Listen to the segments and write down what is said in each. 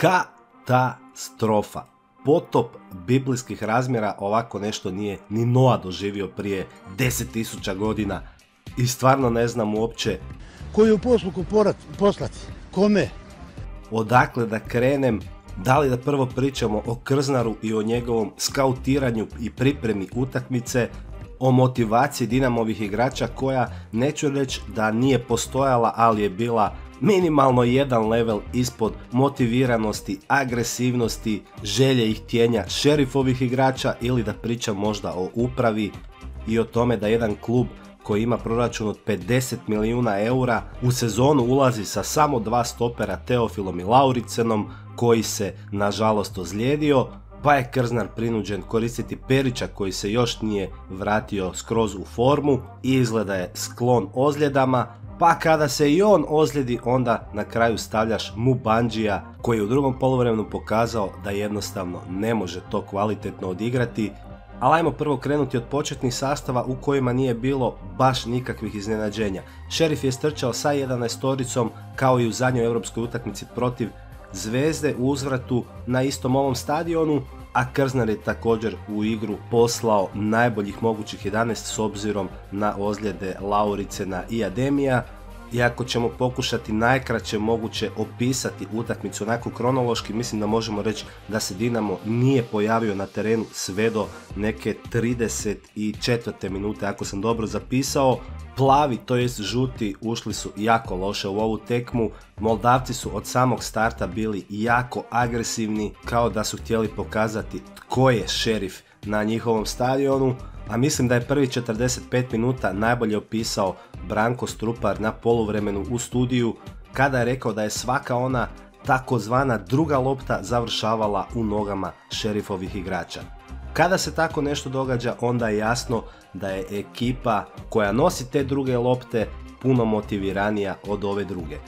Katastrofa. Potop biblijskih razmjera ovako nešto nije ni Noa doživio prije 10.000 godina i stvarno ne znam uopće Koju posluku porat, poslati? Kome? odakle da krenem, da li da prvo pričamo o Krznaru i o njegovom skautiranju i pripremi utakmice, o motivaciji Dinamovih igrača koja neću reći da nije postojala, ali je bila minimalno jedan level ispod motiviranosti, agresivnosti, želje i htjenja šerifovih igrača ili da pričam možda o upravi i o tome da jedan klub koji ima proračun od 50 milijuna eura u sezonu ulazi sa samo dva stopera Teofilom i Lauricenom koji se nažalost ozlijedio pa je Krznar prinuđen koristiti Perića koji se još nije vratio skroz u formu i izgleda je sklon ozljedama, pa kada se i on ozljedi onda na kraju stavljaš Mubanđija koji je u drugom poluvremenu pokazao da jednostavno ne može to kvalitetno odigrati ali ajmo prvo krenuti od početnih sastava u kojima nije bilo baš nikakvih iznenađenja. Šerif je strčao sa 11 kao i u zadnjoj europskoj utakmici protiv Zvezde u uzvratu na istom ovom stadionu, a Krznar je također u igru poslao najboljih mogućih 11 s obzirom na ozljede Lauricena i Ademija. I ako ćemo pokušati najkraće moguće opisati utakmicu onako kronološki, mislim da možemo reći da se Dinamo nije pojavio na terenu sve do neke 34. minute, ako sam dobro zapisao. Plavi, to jest žuti, ušli su jako loše u ovu tekmu. Moldavci su od samog starta bili jako agresivni, kao da su htjeli pokazati tko je šerif na njihovom stadionu, a mislim da je prvi 45 minuta najbolje opisao Branko Strupar na poluvremenu u studiju kada je rekao da je svaka ona takozvana druga lopta završavala u nogama šerifovih igrača. Kada se tako nešto događa onda je jasno da je ekipa koja nosi te druge lopte puno motiviranija od ove druge.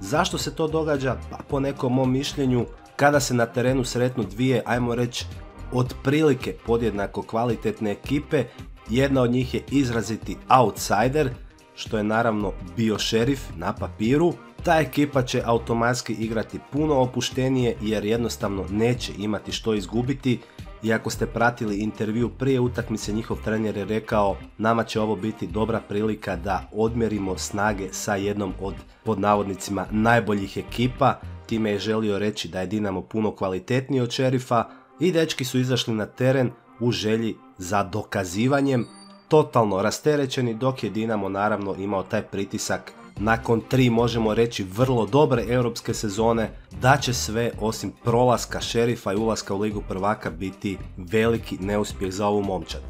Zašto se to događa? Pa po nekom mom mišljenju kada se na terenu sretnu dvije, ajmo reći, otprilike podjednako kvalitetne ekipe, jedna od njih je izraziti outsider, što je naravno bio šerif na papiru, ta ekipa će automatski igrati puno opuštenije jer jednostavno neće imati što izgubiti. I ako ste pratili intervju prije utakmice njihov trener je rekao nama će ovo biti dobra prilika da odmjerimo snage sa jednom od pod navodnicima najboljih ekipa, time je želio reći da je Dinamo puno kvalitetniji od šerifa i dečki su izašli na teren u želji za dokazivanjem totalno rasterećeni dok je Dinamo naravno imao taj pritisak nakon tri možemo reći vrlo dobre europske sezone da će sve osim prolaska šerifa i ulaska u ligu prvaka biti veliki neuspjeh za ovu momčad.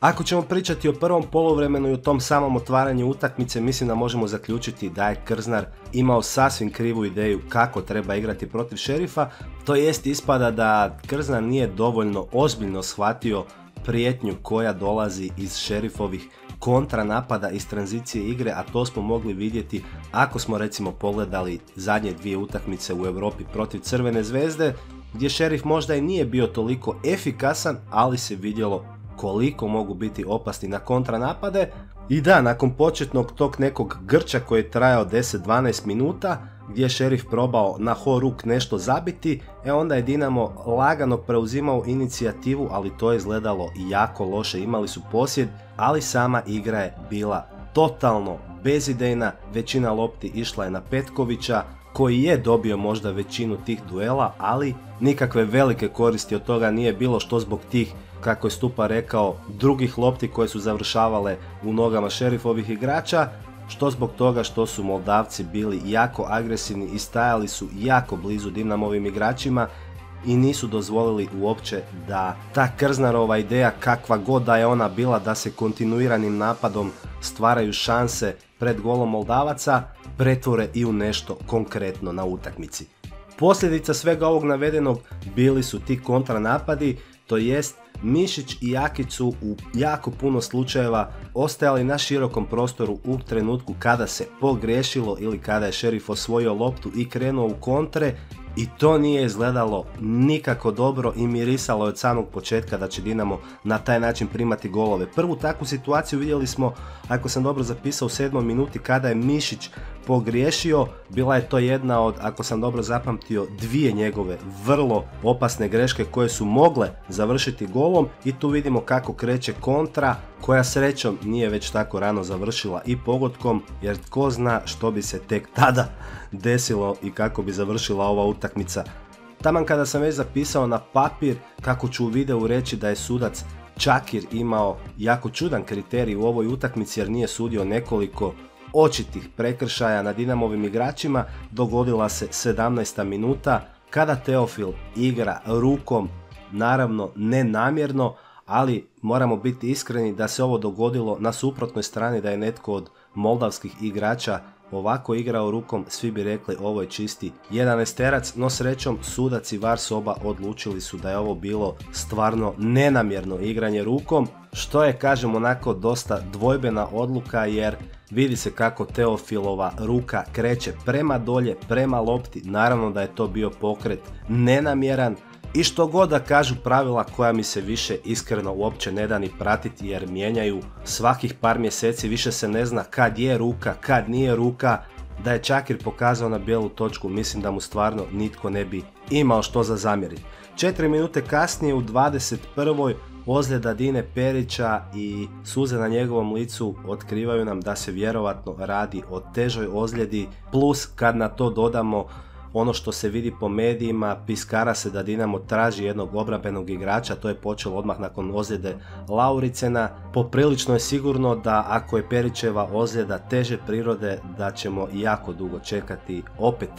Ako ćemo pričati o prvom poluvremenu i o tom samom otvaranju utakmice, mislim da možemo zaključiti da je Krznar imao sasvim krivu ideju kako treba igrati protiv šerifa, to jest ispada da Krznar nije dovoljno ozbiljno shvatio prijetnju koja dolazi iz šerifovih kontranapada iz tranzicije igre, a to smo mogli vidjeti ako smo recimo pogledali zadnje dvije utakmice u Europi protiv Crvene zvezde, gdje šerif možda i nije bio toliko efikasan, ali se vidjelo koliko mogu biti opasni na kontranapade. I da, nakon početnog tog nekog grča koji je trajao 10-12 minuta, gdje je šerif probao na ruk nešto zabiti, e onda je Dinamo lagano preuzimao inicijativu, ali to je izgledalo jako loše, imali su posjed, ali sama igra je bila totalno bezidejna, većina lopti išla je na Petkovića, koji je dobio možda većinu tih duela, ali nikakve velike koristi od toga nije bilo što zbog tih kako je Stupa rekao, drugih lopti koje su završavale u nogama šerifovih igrača, što zbog toga što su Moldavci bili jako agresivni i stajali su jako blizu Dinamovim igračima i nisu dozvolili uopće da ta Krznarova ideja kakva god da je ona bila da se kontinuiranim napadom stvaraju šanse pred golom Moldavaca pretvore i u nešto konkretno na utakmici. Posljedica svega ovog navedenog bili su ti kontranapadi, to jest Mišić i Jakić su u jako puno slučajeva ostajali na širokom prostoru u trenutku kada se pogriješilo ili kada je šerif osvojio loptu i krenuo u kontre i to nije izgledalo nikako dobro i mirisalo je od samog početka da će Dinamo na taj način primati golove. Prvu takvu situaciju vidjeli smo, ako sam dobro zapisao, u sedmoj minuti kada je Mišić pogriješio. Bila je to jedna od, ako sam dobro zapamtio, dvije njegove vrlo opasne greške koje su mogle završiti golom i tu vidimo kako kreće kontra koja srećom nije već tako rano završila i pogodkom jer tko zna što bi se tek tada desilo i kako bi završila ova utakmica. Taman kada sam već zapisao na papir kako ću u videu reći da je sudac Čakir imao jako čudan kriterij u ovoj utakmici jer nije sudio nekoliko očitih prekršaja na Dinamovim igračima dogodila se 17. minuta kada Teofil igra rukom, naravno nenamjerno, ali moramo biti iskreni da se ovo dogodilo na suprotnoj strani da je netko od moldavskih igrača ovako igrao rukom, svi bi rekli ovo je čisti jedan esterac, no srećom sudac i var soba odlučili su da je ovo bilo stvarno nenamjerno igranje rukom, što je kažem onako dosta dvojbena odluka jer vidi se kako Teofilova ruka kreće prema dolje, prema lopti, naravno da je to bio pokret nenamjeran, i što god da kažu pravila koja mi se više iskreno uopće ne da ni pratiti jer mijenjaju svakih par mjeseci, više se ne zna kad je ruka, kad nije ruka, da je Čakir pokazao na bijelu točku, mislim da mu stvarno nitko ne bi imao što za zamjeriti. Četiri minute kasnije u 21. ozljeda Dine Perića i suze na njegovom licu otkrivaju nam da se vjerovatno radi o težoj ozljedi, plus kad na to dodamo ono što se vidi po medijima, piskara se da Dinamo traži jednog obrabenog igrača, to je počelo odmah nakon ozljede Lauricena. Poprilično je sigurno da ako je Perićeva ozljeda teže prirode, da ćemo jako dugo čekati opet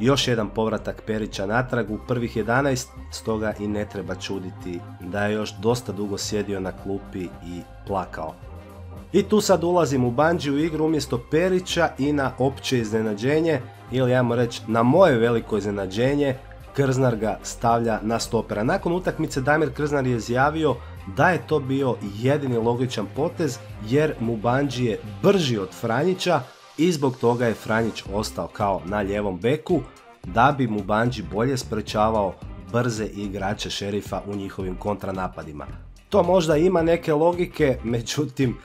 još jedan povratak Perića natrag u prvih 11, stoga i ne treba čuditi da je još dosta dugo sjedio na klupi i plakao. I tu sad ulazim u Banđi u igru umjesto Perića i na opće iznenađenje ili ajmo reći na moje veliko iznenađenje Krznar ga stavlja na stopera. Nakon utakmice Damir Krznar je izjavio da je to bio jedini logičan potez jer Mubanđi je brži od Franjića i zbog toga je Franjić ostao kao na ljevom beku da bi Mubanđi bolje sprečavao brze igrače šerifa u njihovim kontranapadima. To možda ima neke logike, međutim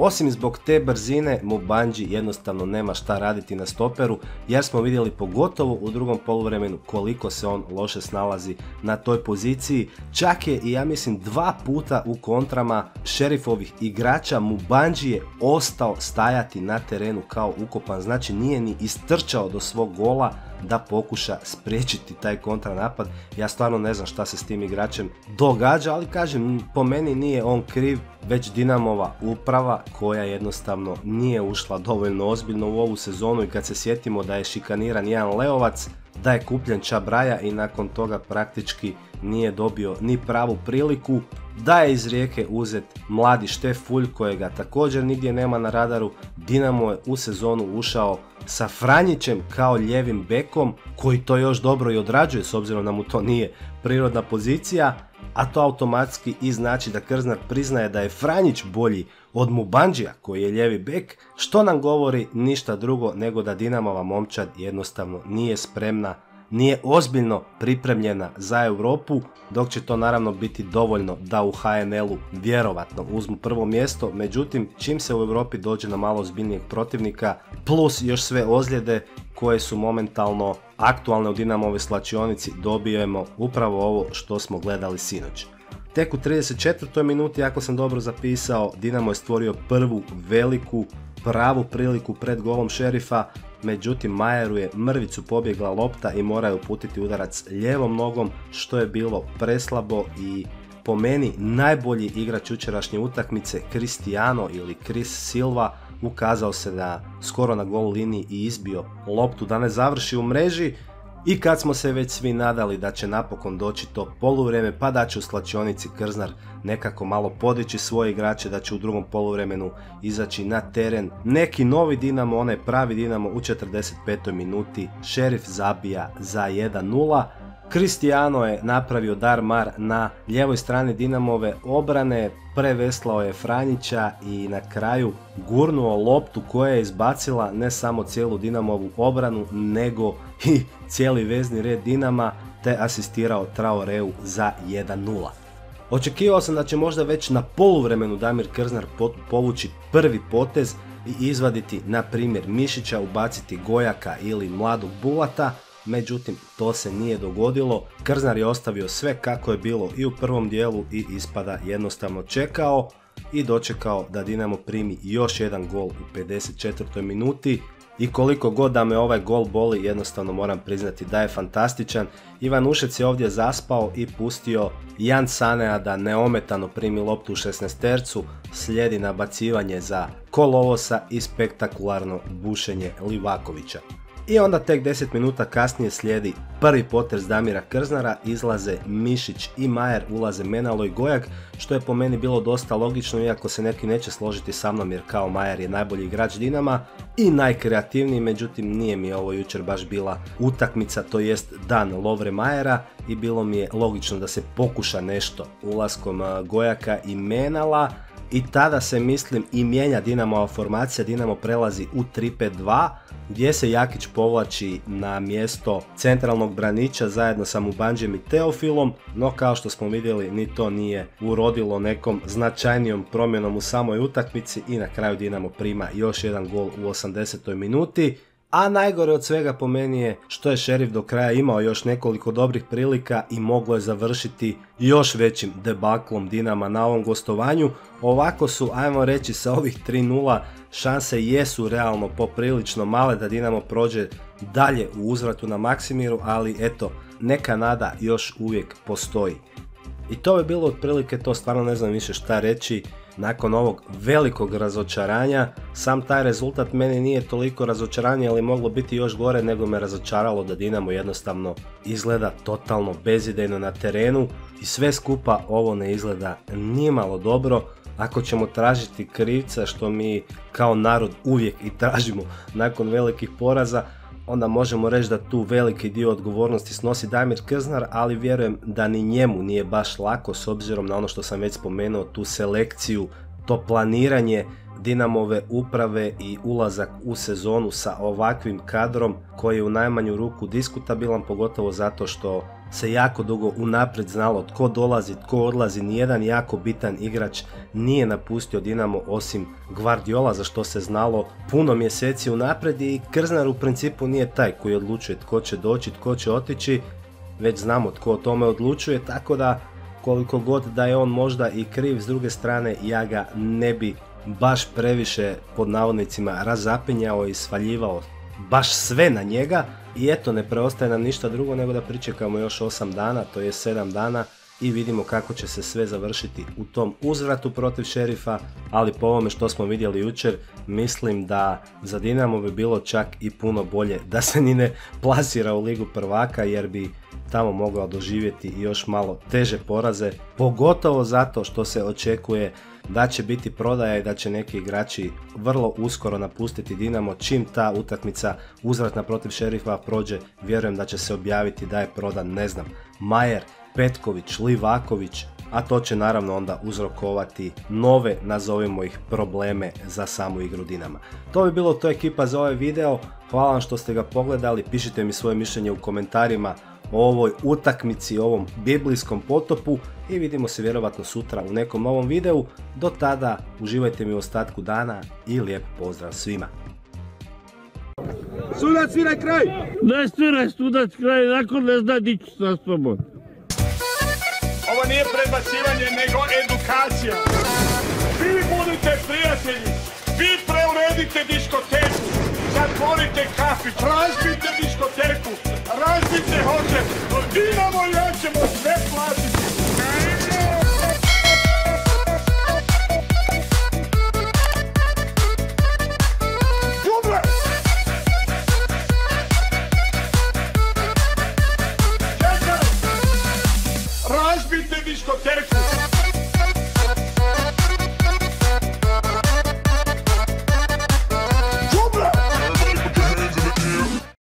osim zbog te brzine, Mubanji jednostavno nema šta raditi na stoperu, jer smo vidjeli pogotovo u drugom poluvremenu koliko se on loše snalazi na toj poziciji. Čak je i ja mislim dva puta u kontrama šerifovih igrača Mubanji je ostao stajati na terenu kao ukopan, znači nije ni istrčao do svog gola, da pokuša spriječiti taj kontranapad. Ja stvarno ne znam šta se s tim igračem događa, ali kažem, po meni nije on kriv, već Dinamova uprava koja jednostavno nije ušla dovoljno ozbiljno u ovu sezonu i kad se sjetimo da je šikaniran jedan Leovac, da je kupljen Čabraja i nakon toga praktički nije dobio ni pravu priliku, da je iz rijeke uzet mladi Štef Fulj kojega također nigdje nema na radaru, Dinamo je u sezonu ušao sa Franjićem kao ljevim bekom koji to još dobro i odrađuje s obzirom da mu to nije prirodna pozicija, a to automatski i znači da Krznar priznaje da je Franjić bolji od Mubanđija koji je ljevi bek, što nam govori ništa drugo nego da Dinamova momčad jednostavno nije spremna nije ozbiljno pripremljena za Europu, dok će to naravno biti dovoljno da u HNL-u vjerovatno uzmu prvo mjesto, međutim čim se u Europi dođe na malo ozbiljnijeg protivnika, plus još sve ozljede koje su momentalno aktualne u Dinamove slačionici, dobijemo upravo ovo što smo gledali sinoć. Tek u 34. minuti, ako sam dobro zapisao, Dinamo je stvorio prvu veliku pravu priliku pred golom šerifa, međutim Majeru je mrvicu pobjegla lopta i moraju uputiti udarac lijevom nogom što je bilo preslabo i po meni najbolji igrač jučerašnje utakmice Cristiano ili Chris Silva ukazao se da skoro na gol liniji i izbio loptu da ne završi u mreži i kad smo se već svi nadali da će napokon doći to poluvreme pa da će u slačionici Krznar nekako malo podići svoje igrače, da će u drugom poluvremenu izaći na teren. Neki novi Dinamo, onaj pravi Dinamo u 45. minuti, Šerif zabija za 1-0. Cristiano je napravio dar mar na ljevoj strani Dinamove obrane, preveslao je Franjića i na kraju gurnuo loptu koja je izbacila ne samo cijelu Dinamovu obranu, nego i cijeli vezni red Dinama te asistirao Traoreu za 1-0. Očekivao sam da će možda već na poluvremenu Damir Krznar povući prvi potez i izvaditi na primjer Mišića, ubaciti Gojaka ili mladog Bulata, međutim to se nije dogodilo. Krznar je ostavio sve kako je bilo i u prvom dijelu i ispada jednostavno čekao i dočekao da Dinamo primi još jedan gol u 54. minuti i koliko god da me ovaj gol boli, jednostavno moram priznati da je fantastičan. Ivan Ušec je ovdje zaspao i pustio Jan Sanea da neometano primi loptu u 16 tercu, slijedi nabacivanje za Kolovosa i spektakularno bušenje Livakovića. I onda tek 10 minuta kasnije slijedi prvi potez Damira Krznara, izlaze Mišić i Majer, ulaze Menalo i Gojak, što je po meni bilo dosta logično, iako se neki neće složiti sa mnom jer kao Majer je najbolji igrač Dinama i najkreativniji, međutim nije mi ovo jučer baš bila utakmica, to jest dan Lovre Majera i bilo mi je logično da se pokuša nešto. Ulaskom Gojaka i Menala, i tada se mislim i mijenja Dinamova formacija, Dinamo prelazi u 3-5-2 gdje se Jakić povlači na mjesto centralnog braniča zajedno sa Mubanđem i Teofilom, no kao što smo vidjeli ni to nije urodilo nekom značajnijom promjenom u samoj utakmici i na kraju Dinamo prima još jedan gol u 80. minuti. A najgore od svega po meni je što je šerif do kraja imao još nekoliko dobrih prilika i moglo je završiti još većim debaklom Dinama na ovom gostovanju. Ovako su, ajmo reći, sa ovih 3-0 šanse jesu realno poprilično male da Dinamo prođe dalje u uzvratu na Maksimiru, ali eto, neka nada još uvijek postoji. I to bi bilo otprilike to, stvarno ne znam više šta reći nakon ovog velikog razočaranja, sam taj rezultat meni nije toliko razočaranje, ali moglo biti još gore nego me razočaralo da Dinamo jednostavno izgleda totalno bezidejno na terenu i sve skupa ovo ne izgleda nimalo dobro. Ako ćemo tražiti krivca što mi kao narod uvijek i tražimo nakon velikih poraza, onda možemo reći da tu veliki dio odgovornosti snosi Damir Krznar, ali vjerujem da ni njemu nije baš lako s obzirom na ono što sam već spomenuo, tu selekciju, to planiranje Dinamove uprave i ulazak u sezonu sa ovakvim kadrom koji je u najmanju ruku diskutabilan, pogotovo zato što se jako dugo unaprijed znalo tko dolazi, tko odlazi, nijedan jako bitan igrač nije napustio Dinamo osim Guardiola za što se znalo puno mjeseci unaprijed i Krznar u principu nije taj koji odlučuje tko će doći, tko će otići, već znamo tko o tome odlučuje, tako da koliko god da je on možda i kriv, s druge strane ja ga ne bi baš previše pod navodnicima razapinjao i svaljivao baš sve na njega i eto ne preostaje nam ništa drugo nego da pričekamo još 8 dana, to je 7 dana i vidimo kako će se sve završiti u tom uzvratu protiv šerifa, ali po ovome što smo vidjeli jučer, mislim da za Dinamo bi bilo čak i puno bolje da se ni ne plasira u ligu prvaka jer bi tamo mogao doživjeti još malo teže poraze, pogotovo zato što se očekuje da će biti prodaja i da će neki igrači vrlo uskoro napustiti Dinamo čim ta utakmica uzvratna protiv šerifa prođe, vjerujem da će se objaviti da je prodan, ne znam, Majer, Petković, Livaković, a to će naravno onda uzrokovati nove, nazovimo ih, probleme za samu igru Dinama. To bi bilo to ekipa za ovaj video, hvala vam što ste ga pogledali, pišite mi svoje mišljenje u komentarima o ovoj utakmici, ovom biblijskom potopu i vidimo se vjerovatno sutra u nekom novom videu. Do tada uživajte mi u ostatku dana i lijep pozdrav svima. Sudac sviraj kraj! Ne sviraj sudac kraj, nakon ne zna dići sa sobom. Ovo nije prebacivanje, nego edukacija. Vi budite prijatelji, vi preuredite diskoteku, zatvorite kafi, razbite diskoteku, razbite hotel, Dinamo ja ćemo